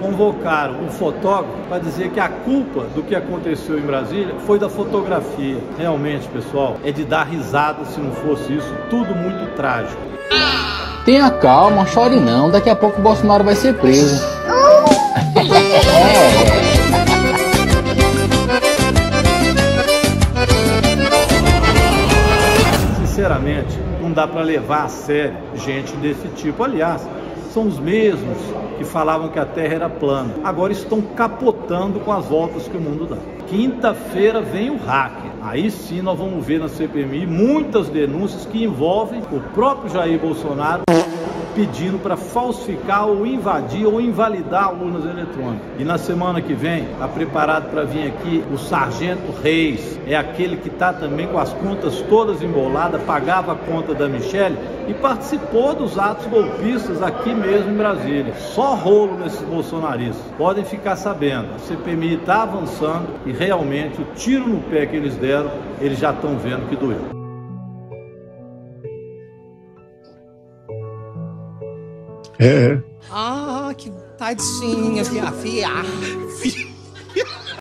convocaram um fotógrafo para dizer que a culpa do que aconteceu em Brasília foi da fotografia. Realmente, pessoal, é de dar risada se não fosse isso, tudo muito trágico. Tenha calma, chore não, daqui a pouco o Bolsonaro vai ser preso. Sinceramente, não dá para levar a sério gente desse tipo. Aliás, são os mesmos que falavam que a Terra era plana. Agora estão capotando com as voltas que o mundo dá. Quinta-feira vem o hacker. Aí sim nós vamos ver na CPMI muitas denúncias que envolvem o próprio Jair Bolsonaro pedindo para falsificar ou invadir ou invalidar urnas eletrônicas. E na semana que vem está preparado para vir aqui o Sargento Reis, é aquele que está também com as contas todas emboladas, pagava a conta da Michelle e participou dos atos golpistas aqui mesmo em Brasília. Só rolo nesses bolsonaristas. Podem ficar sabendo, a CPMI está avançando e realmente o tiro no pé que eles deram, eles já estão vendo que doeu. É. Ah, que tadinha, fia, fia.